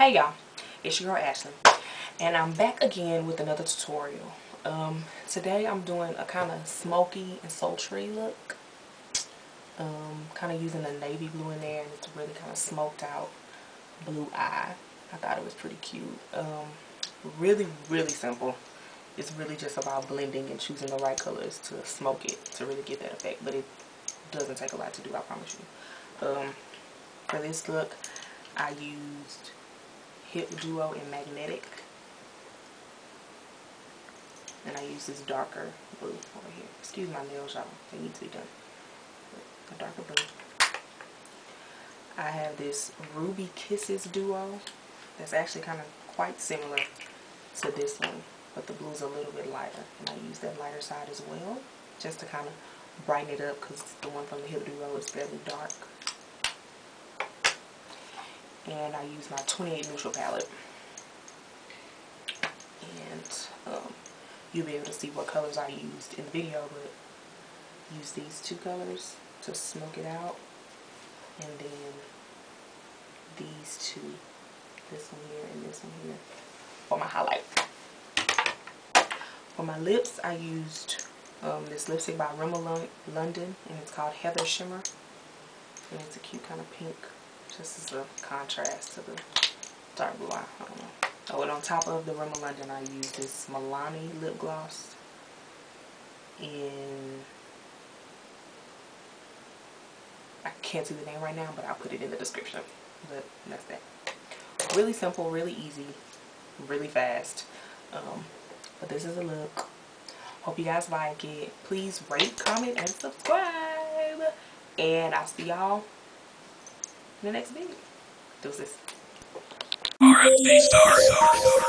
Hey y'all, it's your girl Ashley and I'm back again with another tutorial. Um, today I'm doing a kind of smoky and sultry look. Um, kind of using a navy blue in there and it's really kind of smoked out blue eye. I thought it was pretty cute. Um, really, really simple. It's really just about blending and choosing the right colors to smoke it to really get that effect. But it doesn't take a lot to do, I promise you. Um, for this look, I used Hip Duo in Magnetic. And I use this darker blue over here. Excuse my nails, y'all. They need to be done. A darker blue. I have this Ruby Kisses Duo. That's actually kind of quite similar to this one. But the blue's a little bit lighter. And I use that lighter side as well. Just to kind of brighten it up because the one from the Hip Duo is fairly dark and I use my 28 neutral palette. And um, you'll be able to see what colors I used in the video but use these two colors to smoke it out. And then these two this one here and this one here for my highlight. For my lips I used um, this lipstick by Rimmel London and it's called Heather Shimmer. And it's a cute kind of pink just is a contrast to the dark blue eye. Oh, and on top of the Rimmel London, I use this Milani lip gloss in, I can't see the name right now, but I'll put it in the description. But that's that. Really simple, really easy, really fast. Um, but this is a look. Hope you guys like it. Please rate, comment, and subscribe. And I'll see y'all the next video. Deuces. Star.